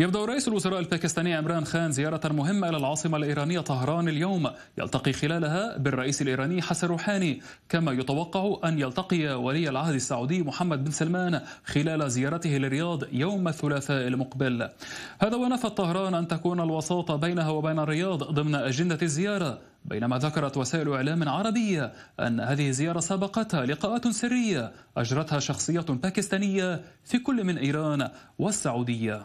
يبدأ رئيس الوزراء الباكستاني عمران خان زيارة مهمة إلى العاصمة الإيرانية طهران اليوم. يلتقي خلالها بالرئيس الإيراني حسن روحاني كما يتوقع أن يلتقي ولي العهد السعودي محمد بن سلمان خلال زيارته للرياض يوم الثلاثاء المقبل. هذا ونفت طهران أن تكون الوساطة بينها وبين الرياض ضمن أجندة الزيارة بينما ذكرت وسائل إعلام عربية أن هذه الزيارة سبقتها لقاءات سرية أجرتها شخصية باكستانية في كل من إيران والسعودية.